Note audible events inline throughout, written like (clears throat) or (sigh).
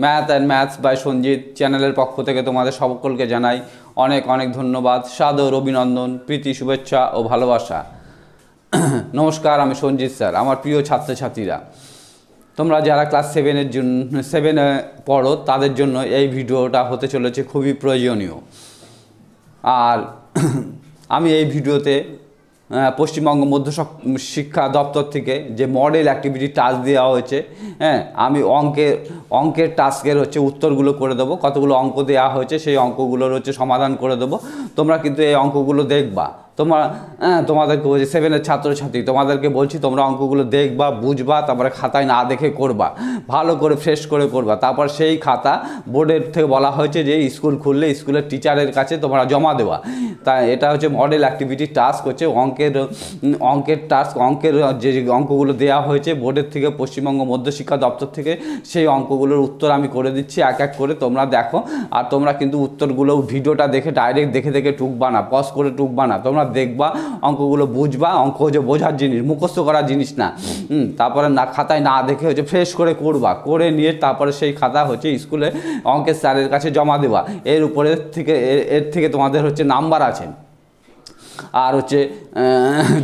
Math and maths by Sanjit চ্যানেলের পক্ষ থেকে তোমাদের সকলকে জানাই অনেক অনেক ধন্যবাদ। সাদর অভিনন্দন, প্রীতি, শুভেচ্ছা ও ভালোবাসা। (clears throat) নমস্কার, আমি সঞ্জিত স্যার, আমার প্রিয় ছাত্রছাত্রীরা। তোমরা যারা ক্লাস সেভেনের জন্য সেভেনে পড়ো, তাদের জন্য এই ভিডিওটা হতে চলেছে খুবই প্রয়োজনীয়। আর (clears throat) আমি এই ভিডিওতে পশ্চিমবঙ্গ মধ্য শিক্ষা দপ্তর থেকে যে মডেল অ্যাক্টিভিটি টাস্ক দেওয়া হয়েছে হ্যাঁ আমি অঙ্কের অঙ্কের টাস্কের হচ্ছে উত্তরগুলো করে দেবো, কতগুলো অঙ্ক দেওয়া হয়েছে, সেই অঙ্কগুলোর হচ্ছে সমাধান করে দেবো। তোমরা কিন্তু এই অঙ্কগুলো দেখবা। তোমরা হ্যাঁ, তোমাদেরকে বলছি সেভেনের ছাত্রছাত্রী তোমাদেরকে বলছি তোমরা অঙ্কগুলো দেখবা বুঝবা তারপরে খাতায় না দেখে করবা। ভালো করে ফ্রেশ করে করবা। তারপর সেই খাতা বোর্ডের থেকে বলা হয়েছে যে স্কুল খুললে স্কুলের টিচারের কাছে তোমরা জমা দেওয়া। তা এটা হচ্ছে মডেল অ্যাক্টিভিটি টাস্ক হচ্ছে অঙ্কের অঙ্কের টাস্ক অঙ্কের যে অঙ্কগুলো দেওয়া হয়েছে বোর্ডের থেকে পশ্চিমবঙ্গ মধ্যশিক্ষা দপ্তর থেকে সেই অঙ্কগুলোর উত্তর আমি করে দিচ্ছি এক এক করে তোমরা দেখো। আর তোমরা কিন্তু উত্তরগুলো ভিডিওটা দেখে ডাইরেক্ট দেখে দেখে টুকবা না পজ করে টুকবা না। তোমরা দেখবা, অঙ্কগুলো বুঝবা, অঙ্ক হচ্ছে বোঝার জিনিস, মুখস্থ করার জিনিস না। তারপরে না, খাতায় না দেখে হচ্ছে ফ্রেশ করে করবা। করে নিয়ে তারপরে সেই খাতা হচ্ছে স্কুলে অঙ্কের স্যারের কাছে জমা দেওয়া। এর উপরে থেকে, এর- থেকে তোমাদের হচ্ছে নাম্বার আছে। আর হচ্ছে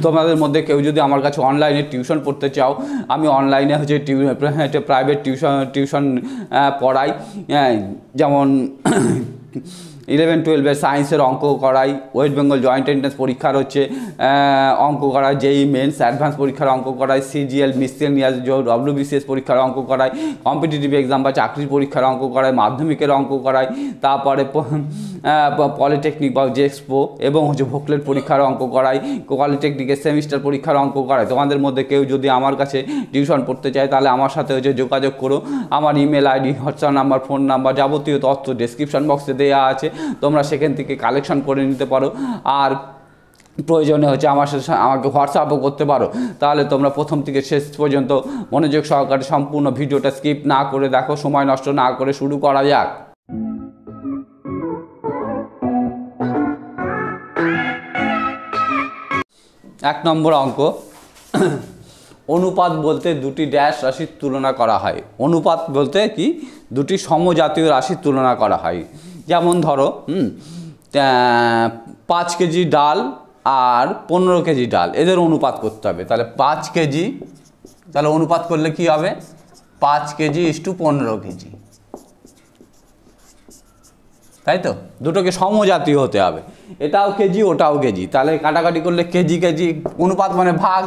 তোমাদের মধ্যে কেউ যদি আমার কাছে অনলাইনে টিউশন পড়তে চাও, আমি অনলাইনে হচ্ছে প্রাইভেট টিউশন টিউশন পড়াই। যেমন ইলেভেন টুয়েলভের সায়েন্সের অঙ্ক করাই ওয়েস্ট বেঙ্গল জয়েন্ট এন্ট্রান্স পরীক্ষার হচ্ছে অঙ্ক করাই যেই মেন্স অ্যাডভান্স পরীক্ষার অঙ্ক করাই সিজিএল মিসেলিয়াস ডব্লিউবিসিএস পরীক্ষার অঙ্ক করাই কম্পিটিটিভ এক্সাম বা চাকরির পরীক্ষার অঙ্ক করাই, মাধ্যমিকের অঙ্ক করাই, তারপরে পলিটেকনিক বা জেক্সপো এবং হচ্ছে ভোকলেট পরীক্ষার অঙ্ক করাই পলিটেকনিকের সেমিস্টার পরীক্ষার অঙ্ক করাই। তোমাদের মধ্যে কেউ যদি আমার কাছে টিউশন পড়তে চায়, তাহলে আমার সাথে হচ্ছে যোগাযোগ করো। আমার email ID WhatsApp number phone number যাবতীয় তথ্য ডেসক্রিপশন বক্সে দেওয়া আছে। তোমরা সেখান থেকে কালেকশন করে নিতে পারো। আর প্রয়োজনে হচ্ছে আমার সাথে আমাকে হোয়াটসঅ্যাপও করতে পারো। তাহলে তোমরা প্রথম থেকে শেষ পর্যন্ত মনোযোগ সহকারে সম্পূর্ণ ভিডিওটা স্কিপ না করে দেখো, সময় নষ্ট না করে শুরু করা যাক। এক নম্বর অঙ্ক। অনুপাত বলতে দুটি ড্যাশ রাশির তুলনা করা হয়। অনুপাত বলতে কি? দুটি সমজাতীয় রাশির তুলনা করা হয়। যেমন ধরো পাঁচ কেজি ডাল আর পনেরো কেজি ডাল, এদের অনুপাত করতে হবে। তাহলে পাঁচ কেজি, তাহলে অনুপাত করলে কি হবে? পাঁচ কেজি ইস টু পনেরো কেজি। তাই তো? দুটোকে সমজাতীয় হতে হবে। এটাও কেজি, ওটাও কেজি। তাহলে কাটাকাটি করলে কেজি কেজি, অনুপাত মানে ভাগ।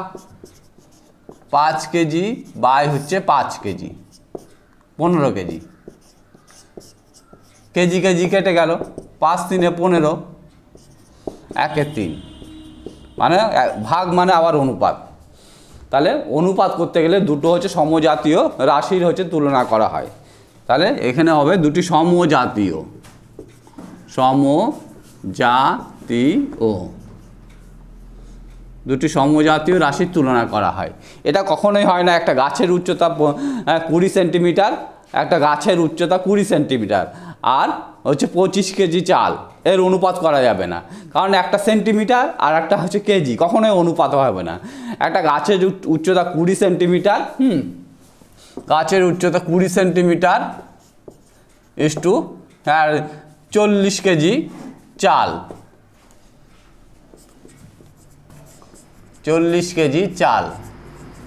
পাঁচ কেজি বাই হচ্ছে পাঁচ কেজি, পনেরো কেজি। কেজি কেজি কেটে গেল। পাঁচ তিনে পনেরো, একে তিন। মানে ভাগ মানে আবার অনুপাত। তাহলে অনুপাত করতে গেলে দুটো হচ্ছে সমজাতীয়, রাশির হচ্ছে তুলনা করা হয়। তাহলে এখানে হবে দুটি সমজাতীয়। সমজাতীয়। দুটি সমজাতীয় রাশির তুলনা করা হয়। এটা কখনোই হয় না, একটা গাছের উচ্চতা প- কুড়ি সেন্টিমিটার, একটা গাছের উচ্চতা কুড়ি সেন্টিমিটার। আর হচ্ছে পঁচিশ কেজি চাল, এর অনুপাত করা যাবে না। কারণ একটা সেন্টিমিটার আর একটা হচ্ছে কেজি, কখনোই অনুপাত হবে না। একটা গাছের উচ্চ- উচ্চতা কুড়ি সেন্টিমিটার, হুম, গাছের উচ্চতা কুড়ি সেন্টিমিটার ইস টু আর চল্লিশ কেজি চাল। চল্লিশ কেজি চাল।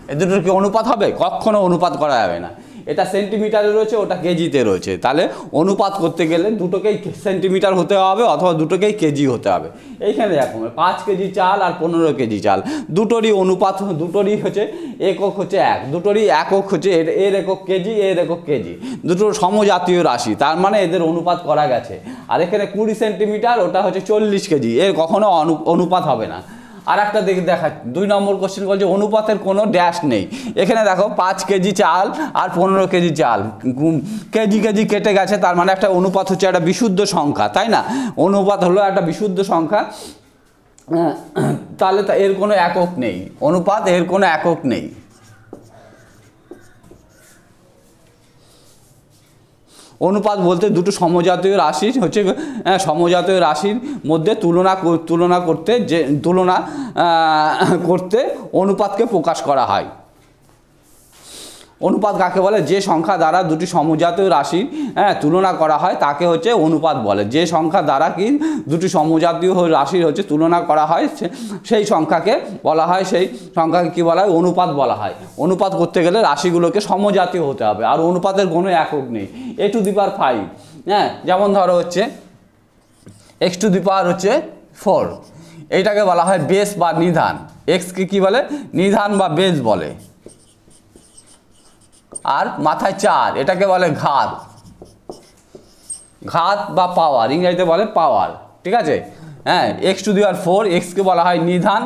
এ দুটোর কি অনুপাত হবে? কখনো অনুপাত করা যাবে না। এটা সেন্টিমিটারে রয়েছে, ওটা কেজিতে রয়েছে। তাহলে অনুপাত করতে গেলে দুটোকেই সেন্টিমিটার হতে হবে অথবা দুটোকেই কেজি হতে হবে। এইখানে দেখো, পাঁচ কেজি চাল আর পনেরো কেজি চাল। দুটোরই অনুপাত, দুটোরই হচ্ছে একক হচ্ছে এক। দুটোরই একক হচ্ছে এর এর একক কেজি, এর একক কেজি। দুটোর সমজাতীয় রাশি, তার মানে এদের অনুপাত করা গেছে। আর এখানে কুড়ি সেন্টিমিটার ওটা হচ্ছে চল্লিশ কেজি। এর কখনো অনু- অনুপাত হবে না। আর একটা দেখে দেখা দুই নম্বর কোশ্চেন বলছে, অনুপাতের কোনো ড্যাশ নেই। এখানে দেখো, পাঁচ কেজি চাল আর পনেরো কেজি চাল। কেজি কেজি কেটে গেছে, তার মানে একটা অনুপাত হচ্ছে একটা বিশুদ্ধ সংখ্যা, তাই না? অনুপাত হলো একটা বিশুদ্ধ সংখ্যা। তাহলে তা এর কোনো একক নেই। অনুপাত এর কোনো একক নেই। অনুপাত বলতে দুটো সমজাতীয় রাশির হচ্ছে সমজাতীয় রাশির মধ্যে তুলনা তুলনা করতে যে, তুলনা করতে অনুপাতকে প্রকাশ করা হয়। অনুপাত কাকে বলে? যে সংখ্যা দ্বারা দুটি সমজাতীয় রাশির হ্যাঁ তুলনা করা হয়, তাকে হচ্ছে অনুপাত বলে। যে সংখ্যা দ্বারা কি দুটি সমজাতীয় রাশির হচ্ছে তুলনা করা হয় সেই সংখ্যাকে বলা হয়, সেই সংখ্যাকে কি বলা হয়? অনুপাত বলা হয়। অনুপাত করতে গেলে রাশিগুলোকে সমজাতীয় হতে হবে। আর অনুপাতের কোনো একক নেই। এ টু দি পাওয়ার ফাইভ হ্যাঁ যেমন ধরো হচ্ছে এক্স টু দি পাওয়ার হচ্ছে ফোর এইটাকে বলা হয় বেস বা নিধান। এক্সকে কি বলে? নিধান বা বেস বলে। আর মাথায় চার এটাকে বলে ঘাত। ঘাত বা পাওয়ার, ইংরেজিতে বলে পাওয়ার, ঠিক আছে? হ্যাঁ x to the power four এক্সকে বলা হয় নিধান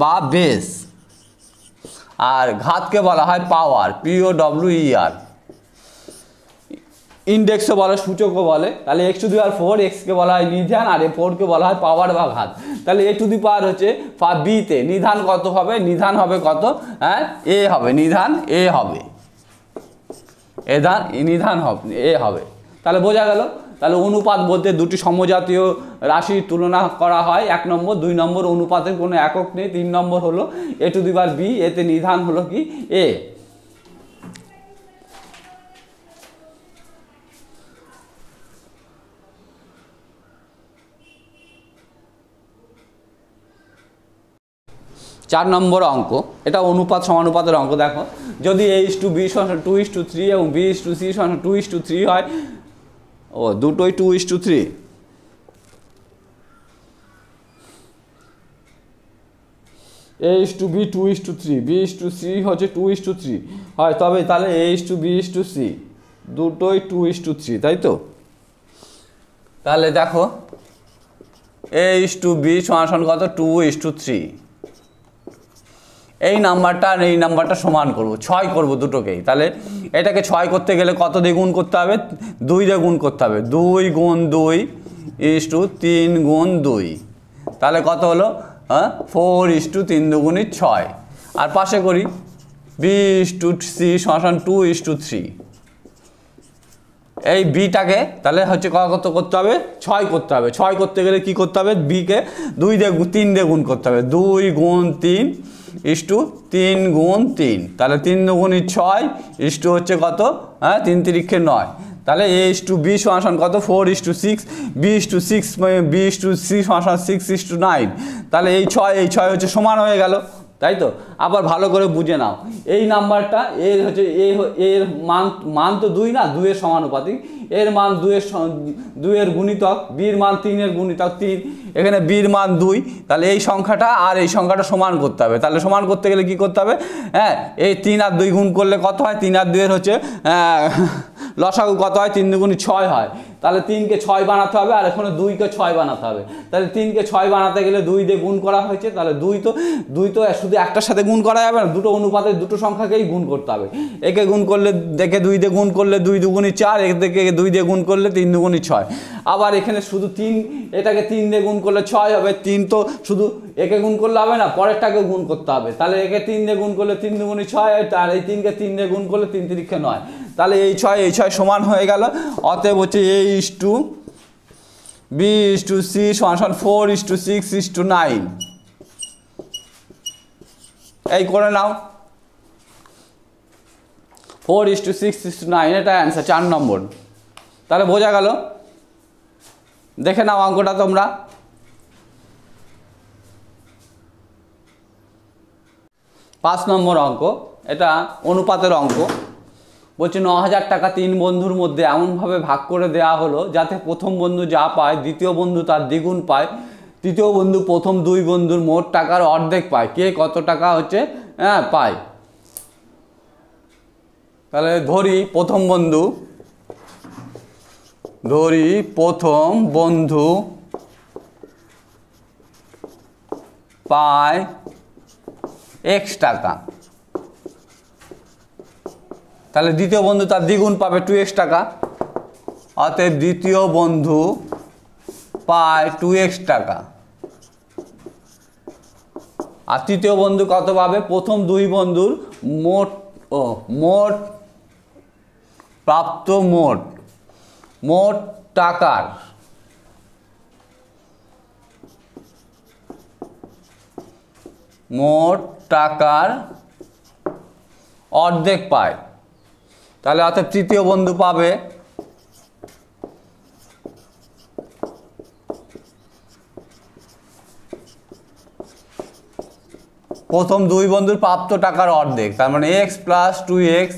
বা বেস আর ঘাতকে বলা হয় পাওয়ার পিও ডব্লিউ আর ইন্ডেক্সও বলে, সূচকও বলে। তাহলে x to the power four এক্সকে বলা হয় নিধান, আর এ ফোরকে বলা হয় পাওয়ার বা ঘাত। তাহলে এ টু দি পাওয়ার হচ্ছে বিতে নিধান কত হবে? নিধান হবে কত? হ্যাঁ এ হবে, নিধান এ হবে। এ ধান নিধান হবে, এ হবে। তাহলে বোঝা গেল, তাহলে অনুপাত বলতে দুটি সমজাতীয় রাশি তুলনা করা হয়, এক নম্বর, দুই নম্বর অনুপাতের কোনো একক নেই, তিন নম্বর হলো এ টু দি পাওয়ার বি, এতে নিধান হলো কি? এ। চার নম্বর অঙ্ক এটা অনুপাত সমানুপাতের অঙ্ক দেখো যদি এ ইস টু বি সমান টু ইস টু থ্রি এবং বি ইস টু সি সমান টু ইস টু থ্রি হয় ও দুটোই two is to three a is to b two is to three b is to c হচ্ছে two is to three হয় তবে তাহলে a is to b is to c দুটোই two is to three তাই তো তাহলে দেখো এ is to B সমান কত টু ইস টু থ্রি এই নাম্বারটা আর এই নাম্বারটা সমান করব, ছয় করব দুটোকেই। তাহলে এটাকে ছয় করতে গেলে কত দিয়ে গুণ করতে হবে? দুই দিয়ে গুণ করতে হবে। দুই গুণ দুই ইস টু তিন গুণ দুই। তাহলে কত হলো? হ্যাঁ? ফোর ইস টু তিন দুগুণই ছয়। আর পাশে করি, বি ইস টু সি সমান টু ইস টু থ্রি। এই বিটাকে তাহলে হচ্ছে কত করতে হবে? ছয় করতে হবে। ছয় করতে গেলে কি করতে হবে? বিকে দুই দিয়ে তিন দিয়ে গুণ করতে হবে। দুই গুণ তিন ইস্টু তিন গুণ তিন। তাহলে তিন দুগুণই ছয় ইস্টু হচ্ছে কত? হ্যাঁ তিন তিরিক্ষে নয়। তাহলে এ ইস টু বি সমাসান কত? Four is to six, b is to six b is to c সমাসান six is to nine. তাহলে এই ছয় এই ছয় হচ্ছে সমান হয়ে গেল। তাই তো? আবার ভালো করে বুঝে নাও। এই নাম্বারটা, এর হচ্ছে এর মান মান তো দুই না, দুইয়ের সমানুপাতিক। এর মান দুইয়ের স- দুইয়ের গুণিতক, বীর মান তিনের গুণিতক তিন। এখানে বীর মান দুই। তাহলে এই সংখ্যাটা আর এই সংখ্যাটা সমান করতে হবে। তাহলে সমান করতে গেলে কি করতে হবে? হ্যাঁ এই তিন আর দুই গুণ করলে কত হয়? তিন আর দুইয়ের হচ্ছে লসাগু কত হয়? তিন দুগুণি ছয় হয়। তাহলে তিনকে ছয় বানাতে হবে আর এখানে দুইকে ছয় বানাতে হবে। তাহলে তিনকে ছয় বানাতে গেলে দুই দিয়ে গুণ করা হয়েছে, তাহলে দুই তো দুই তো শুধু একটার সাথে গুণ করা যাবে না, দুটো অনুপাতের দুটো সংখ্যাকেই গুণ করতে হবে। একে গুণ করলে দেখে দুই দিয়ে গুণ করলে দুই দুগুণি চার, এক থেকে দুই দিয়ে গুণ করলে তিন দুগুণি ছয়। আবার এখানে শুধু তিন, এটাকে তিন দিয়ে গুণ করলে ছয় হবে, তিন তো শুধু একে গুণ করলে হবে না পরেরটাকে গুণ করতে হবে। তাহলে একে তিন দিয়ে গুণ করলে তিন দুগুণি ছয়, আর এই তিনকে তিন দিয়ে গুণ করলে তিন তিরিক্ষে নয়। তাহলে এই ছয় এই ছয় সমান হয়ে গেল। অতএব হচ্ছে a is to b is to c সমান সমান four is to six is to nine এই করে নাও। Four is to six is to nine এটা অ্যান্সার চার নম্বর। তাহলে বোঝা গেল। দেখে নাও অঙ্কটা তোমরা। পাঁচ নম্বর অঙ্ক, এটা অনুপাতের অঙ্ক। বলছে, ন হাজার টাকা তিন বন্ধুর মধ্যে এমনভাবে ভাগ করে দেওয়া হলো যাতে প্রথম বন্ধু যা পায়, দ্বিতীয় বন্ধু তার দ্বিগুণ পায়, তৃতীয় বন্ধু প্রথম দুই বন্ধুর মোট টাকার অর্ধেক পায়। কে কত টাকা হচ্ছে? হ্যাঁ পায়। তাহলে ধরি প্রথম বন্ধু, ধরি প্রথম বন্ধু পায় এক্স টাকা। তাহলে দ্বিতীয় বন্ধু তার দ্বিগুণ পাবে টু এক্স টাকা। অতএব দ্বিতীয় বন্ধু পায় টু এক্স টাকা। আর তৃতীয় বন্ধু কত পাবে? প্রথম দুই বন্ধুর মোট, ও, মোট প্রাপ্ত মোট মোট টাকার মোট টাকার অর্ধেক পায়। তাহলে অর্থাৎ তৃতীয় বন্ধু পাবে। প্রথম দুই বন্ধুর প্রাপ্ত টাকার অর্ধেক, তার মানে x plus two x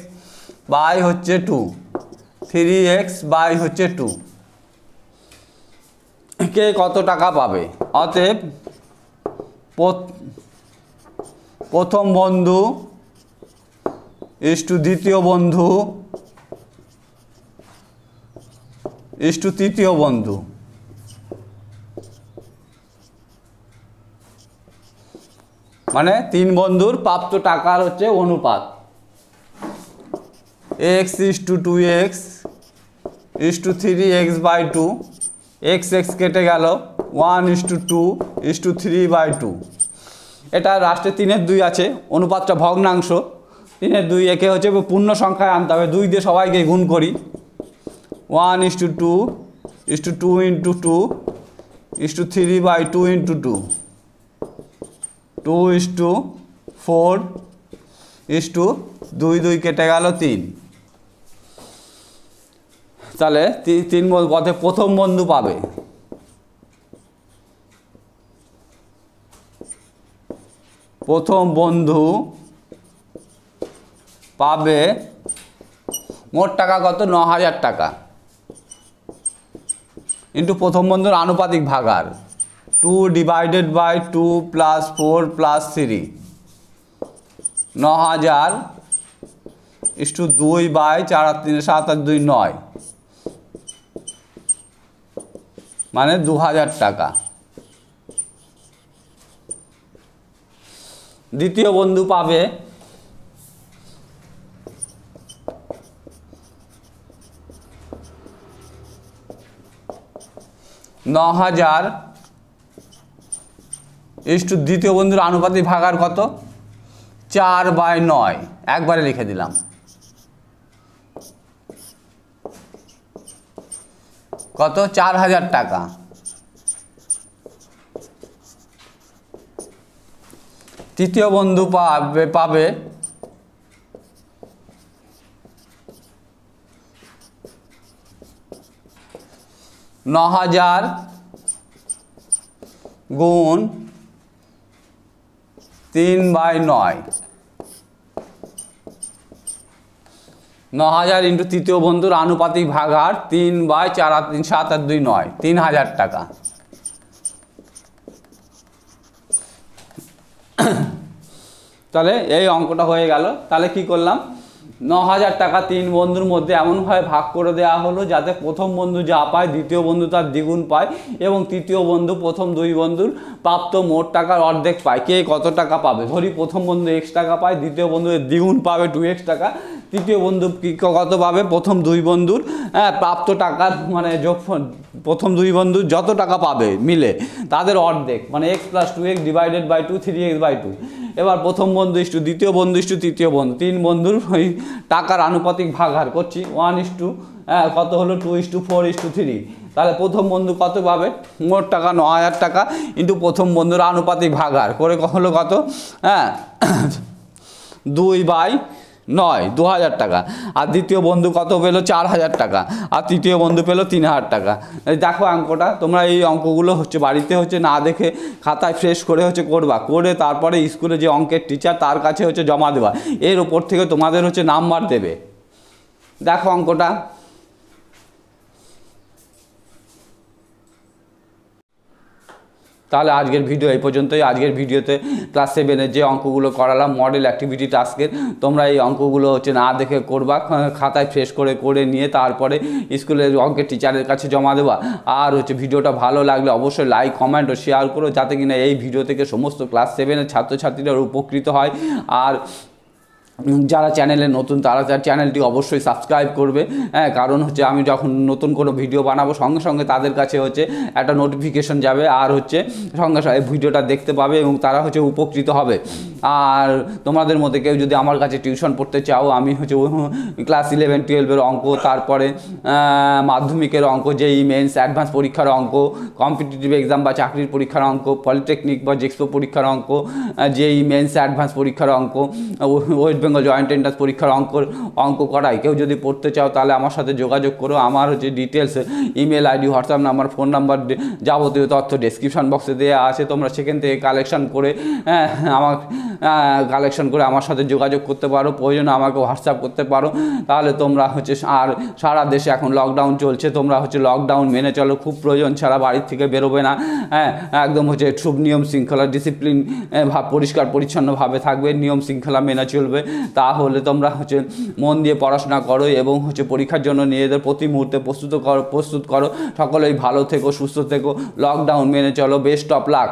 by হচ্ছে টু থ্রি এক্স বাই হচ্ছে টু কে কত টাকা পাবে? অতএব প্রথ- প্রথম বন্ধু ইস টু দ্বিতীয় বন্ধু। ইস টু তৃতীয় বন্ধু। মানে তিন বন্ধুর প্রাপ্ত টাকার হচ্ছে অনুপাত। X is to two x is to three x by two x x কেটে গেল one is to two is to three by two এটা রাষ্ট্রে তিনের দুই আছে, অনুপাতটা ভগ্নাংশ। তিনের দুই, একে হচ্ছে পূর্ণ সংখ্যায় আনতে হবে। দুই দিয়ে সবাইকে গুণ করি। One is to two, is to two into two, is to three by two into two. Two is to four, is to দুই দুই কেটে গেল তিন। তাহলে তিন পথে প্রথম বন্ধু পাবে। প্রথম বন্ধু পাবে মোট টাকা কত? ন হাজার টাকা। ইন্টু প্রথম বন্ধুর আনুপাতিক ভাগার two divided by two plus four plus three ন হাজার ইস্টু দুই বাই চার আর তিন সাত আর দুই নয়। মানে দু হাজার টাকা। দ্বিতীয় বন্ধু পাবে ন হাজার ইস্টু দ্বিতীয় বন্ধুর আনুপাতিক ভাগার কত? চার বাই নয়। একবারে লিখে দিলাম। কত? চার হাজার টাকা। তৃতীয় বন্ধু পাবে পাবে ন গুণ তিন বাই নয়। ন হাজার ইন্টু তৃতীয় বন্ধুর আনুপাতিক ভাগার তিন বাই চার তিন সাত আর দুই নয়, তিন হাজার টাকা। তাহলে এই অঙ্কটা হয়ে গেল। তাহলে কি করলাম? ন হাজার টাকা তিন বন্ধুর মধ্যে এমনভাবে ভাগ করে দেওয়া হলো যাতে প্রথম বন্ধু যা পায়, দ্বিতীয় বন্ধু তার দ্বিগুণ পায় এবং তৃতীয় বন্ধু প্রথম দুই বন্ধুর প্রাপ্ত মোট টাকার অর্ধেক পায়। কে কত টাকা পাবে? ধরি প্রথম বন্ধু এক্স টাকা পায়, দ্বিতীয় বন্ধু দ্বিগুণ পাবে টু এক্স টাকা, তৃতীয় বন্ধু কত পাবে? প্রথম দুই বন্ধুর হ্যাঁ প্রাপ্ত টাকার মানে যোগ প্রথম দুই বন্ধু যত টাকা পাবে মিলে, তাদের অর্ধেক মানে x plus two x divided by two three x by two এবার প্রথম বন্ধু ইস্টু দ্বিতীয় বন্ধু ইস্টু তৃতীয় বন্ধু। তিন বন্ধুর ওই টাকার আনুপাতিক ভাগার করছি। ওয়ান ইস্টু হ্যাঁ কত হলো? Two is to four is to three তাহলে প্রথম বন্ধু কত পাবে? মোট টাকা ন হাজার টাকা। ইন্টু প্রথম বন্ধুর আনুপাতিক ভাগার করে হলো কত? হ্যাঁ দুই বাই নয় দু হাজার টাকা। আর দ্বিতীয় বন্ধু কত পেল? চার হাজার টাকা। আর তৃতীয় বন্ধু পেল তিন হাজার টাকা দেখো অঙ্কটা, তোমরা এই অঙ্কগুলো হচ্ছে বাড়িতে হচ্ছে না দেখে খাতায় ফ্রেশ করে হচ্ছে করবা। করে তারপরে স্কুলে যে অঙ্কের টিচার তার কাছে হচ্ছে জমা দেওয়া এর ওপর থেকে তোমাদের হচ্ছে নাম্বার দেবে। দেখো অঙ্কটা। তাহলে আজকের ভিডিও এই পর্যন্তই। আজকের ভিডিওতে ক্লাস সেভেনের যে অঙ্কগুলো করালাম মডেল অ্যাক্টিভিটি টাস্কের তোমরা এই অঙ্কগুলো হচ্ছে না দেখে করবা খাতায় ফ্রেশ করে করে নিয়ে তারপরে স্কুলের অঙ্কের টিচারের কাছে জমা দেওয়া আর হচ্ছে ভিডিওটা ভালো লাগলে অবশ্যই লাইক কমেন্ট ও শেয়ার করো, যাতে কিনা এই ভিডিও থেকে সমস্ত ক্লাস সেভেনের ছাত্রছাত্রীরা উপকৃত হয়। আর যারা চ্যানেলে নতুন, তারা তার চ্যানেলটি অবশ্যই সাবস্ক্রাইব করবে। হ্যাঁ কারণ হচ্ছে আমি যখন নতুন কোনো ভিডিও বানাবো, সঙ্গে সঙ্গে তাদের কাছে হচ্ছে একটা নোটিফিকেশন যাবে আর হচ্ছে সঙ্গে সঙ্গে ভিডিওটা দেখতে পাবে এবং তারা হচ্ছে উপকৃত হবে। আর তোমাদের মধ্যে কেউ যদি আমার কাছে টিউশন পড়তে চাও, আমি হচ্ছে ক্লাস ইলেভেন টুয়েলভের অঙ্ক, তারপরে মাধ্যমিকের অঙ্ক, যেই মেন্স অ্যাডভান্স পরীক্ষার অঙ্ক কম্পিটিটিভ এক্সাম বা চাকরির পরীক্ষার অঙ্ক পলিটেকনিক বা জেক্সপো পরীক্ষার অঙ্ক যেই মেন্স অ্যাডভান্স পরীক্ষার অঙ্ক ওয়েট বেঙ্গল জয়েন্ট এন্ট্রান্স পরীক্ষার অঙ্ক অঙ্ক করাই কেউ যদি পড়তে চাও তাহলে আমার সাথে যোগাযোগ করো। আমার হচ্ছে details email ID WhatsApp number phone number যাবতীয় তথ্য ডেসক্রিপশন বক্সে দেওয়া আছে। তোমরা সেখান থেকে কালেকশন করে হ্যাঁ, আমার কালেকশন করে আমার সাথে যোগাযোগ করতে পারো। প্রয়োজনে আমাকে হোয়াটসঅ্যাপ করতে পারো। তাহলে তোমরা হচ্ছে আর সারা দেশে এখন লকডাউন চলছে। তোমরা হচ্ছে লকডাউন মেনে চলো। খুব প্রয়োজন ছাড়া বাড়ির থেকে বেরোবে না। হ্যাঁ একদম হচ্ছে খুব নিয়ম শৃঙ্খলা ডিসিপ্লিন ভাব পরিষ্কার পরিচ্ছন্নভাবে থাকবে। নিয়ম শৃঙ্খলা মেনে চলবে। তাহলে তোমরা হচ্ছে মন দিয়ে পড়াশোনা করো এবং হচ্ছে পরীক্ষার জন্য নিজেদের প্রতি মুহূর্তে প্রস্তুত করো প্রস্তুত করো। সকলেই ভালো থেকো, সুস্থ থেকো। লকডাউন মেনে চলো বেস্ট অফ লাক